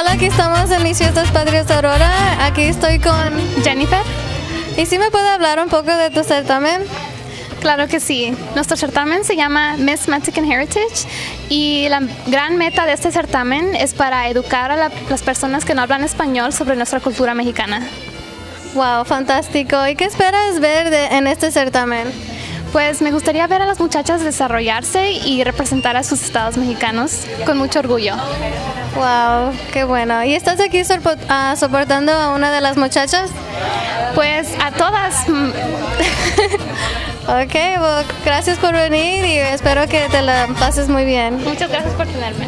Hola, aquí estamos en mis fiestas patrias de Aurora. Aquí estoy con Jennifer. ¿Y si me puede hablar un poco de tu certamen? Claro que sí. Nuestro certamen se llama Miss Mexican Heritage y la gran meta de este certamen es para educar a la- las personas que no hablan español sobre nuestra cultura mexicana. Wow, fantástico. ¿Y qué esperas ver de- en este certamen? Pues me gustaría ver a las muchachas desarrollarse y representar a sus estados mexicanos con mucho orgullo. Wow, qué bueno. ¿Y estás aquí ah, soportando a una de las muchachas? Pues a todas, Ok, well, gracias por venir y espero que te la pases muy bien. muchas gracias por tenerme.